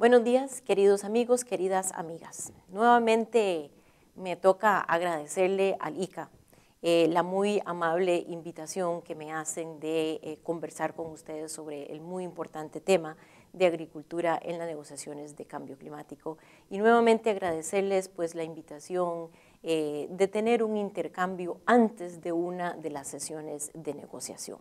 Buenos días, queridos amigos, queridas amigas. Nuevamente me toca agradecerle al ICA eh, la muy amable invitación que me hacen de eh, conversar con ustedes sobre el muy importante tema de agricultura en las negociaciones de cambio climático. Y nuevamente agradecerles pues la invitación eh, de tener un intercambio antes de una de las sesiones de negociación.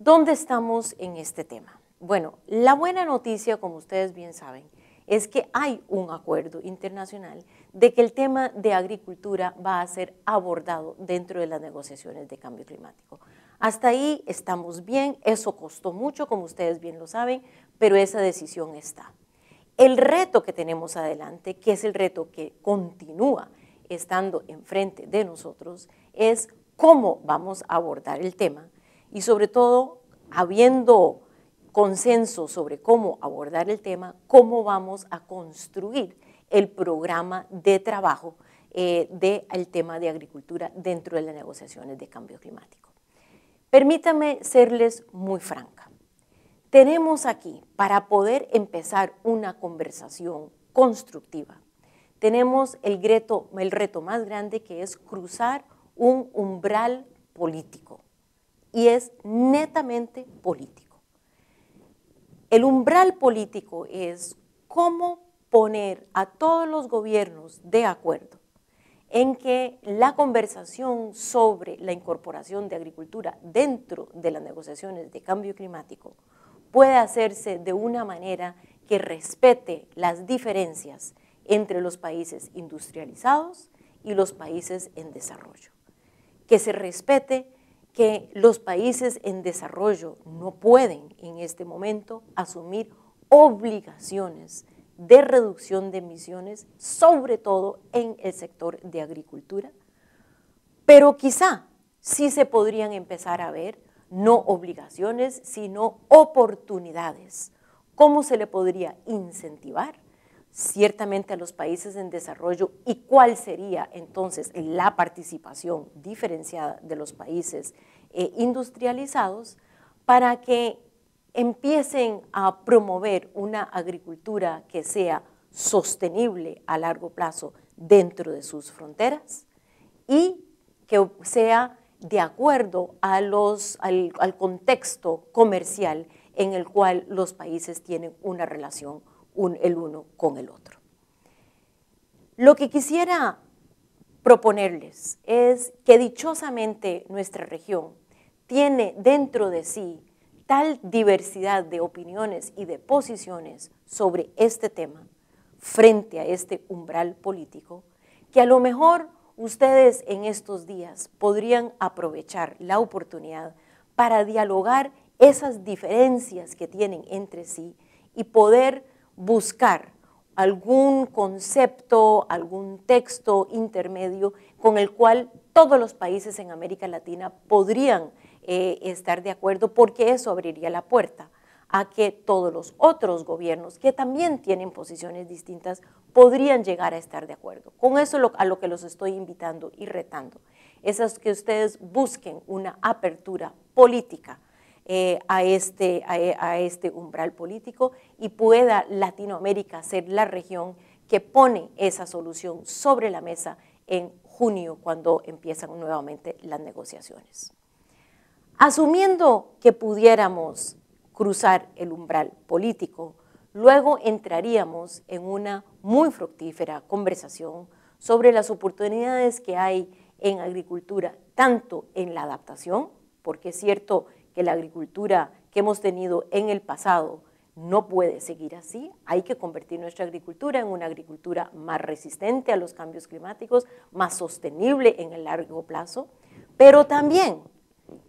¿Dónde estamos en este tema? Bueno, la buena noticia, como ustedes bien saben, es que hay un acuerdo internacional de que el tema de agricultura va a ser abordado dentro de las negociaciones de cambio climático. Hasta ahí estamos bien, eso costó mucho, como ustedes bien lo saben, pero esa decisión está. El reto que tenemos adelante, que es el reto que continúa estando enfrente de nosotros, es cómo vamos a abordar el tema y sobre todo habiendo consenso sobre cómo abordar el tema, cómo vamos a construir el programa de trabajo eh, del tema de agricultura dentro de las negociaciones de cambio climático. Permítame serles muy franca. Tenemos aquí, para poder empezar una conversación constructiva, tenemos el reto, el reto más grande que es cruzar un umbral político y es netamente político. El umbral político es cómo poner a todos los gobiernos de acuerdo en que la conversación sobre la incorporación de agricultura dentro de las negociaciones de cambio climático puede hacerse de una manera que respete las diferencias entre los países industrializados y los países en desarrollo, que se respete que los países en desarrollo no pueden en este momento asumir obligaciones de reducción de emisiones, sobre todo en el sector de agricultura, pero quizá sí se podrían empezar a ver no obligaciones, sino oportunidades. ¿Cómo se le podría incentivar ciertamente a los países en desarrollo y cuál sería entonces la participación diferenciada de los países eh, industrializados para que empiecen a promover una agricultura que sea sostenible a largo plazo dentro de sus fronteras y que sea de acuerdo al, al contexto comercial en el cual los países tienen una relación el uno con el otro. Lo que quisiera proponerles es que dichosamente nuestra región tiene dentro de sí tal diversidad de opiniones y de posiciones sobre este tema frente a este umbral político, que a lo mejor ustedes en estos días podrían aprovechar la oportunidad para dialogar esas diferencias que tienen entre sí y poder buscar algún concepto, algún texto intermedio con el cual todos los países en América Latina podrían eh, estar de acuerdo porque eso abriría la puerta a que todos los otros gobiernos que también tienen posiciones distintas podrían llegar a estar de acuerdo. Con eso a lo que los estoy invitando y retando es que ustedes busquen una apertura política eh, a, este, a, este umbral político y pueda Latinoamérica ser la región que pone esa solución sobre la mesa en junio cuando empiezan nuevamente las negociaciones. Asumiendo que pudiéramos cruzar el umbral político, luego entraríamos en una muy fructífera conversación sobre las oportunidades que hay en agricultura, tanto en la adaptación, porque es cierto que la agricultura que hemos tenido en el pasado no puede seguir así. Hay que convertir nuestra agricultura en una agricultura más resistente a los cambios climáticos, más sostenible en el largo plazo, pero también,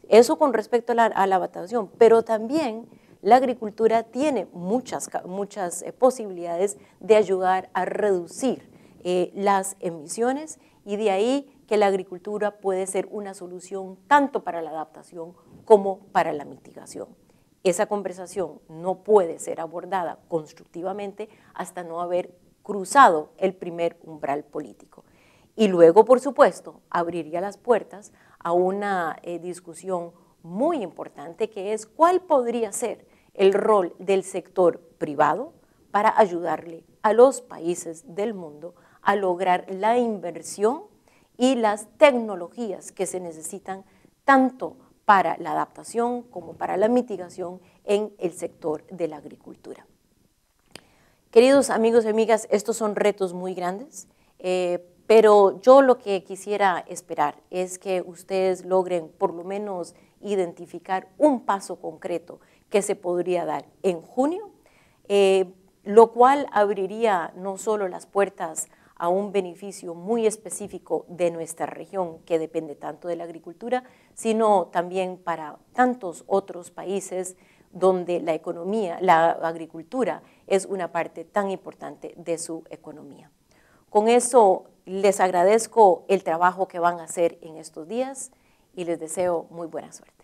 eso con respecto a la, adaptación, pero también la agricultura tiene muchas, muchas eh, posibilidades de ayudar a reducir eh, las emisiones y de ahí que la agricultura puede ser una solución tanto para la adaptación como para la mitigación. Esa conversación no puede ser abordada constructivamente hasta no haber cruzado el primer umbral político. Y luego, por supuesto, abriría las puertas a una eh, discusión muy importante que es cuál podría ser el rol del sector privado para ayudarle a los países del mundo a lograr la inversión y las tecnologías que se necesitan tanto para la adaptación como para la mitigación en el sector de la agricultura. Queridos amigos y amigas, estos son retos muy grandes, eh, pero yo lo que quisiera esperar es que ustedes logren por lo menos identificar un paso concreto que se podría dar en junio, eh, lo cual abriría no solo las puertas a un beneficio muy específico de nuestra región que depende tanto de la agricultura, sino también para tantos otros países donde la economía, la agricultura es una parte tan importante de su economía. Con eso les agradezco el trabajo que van a hacer en estos días y les deseo muy buena suerte.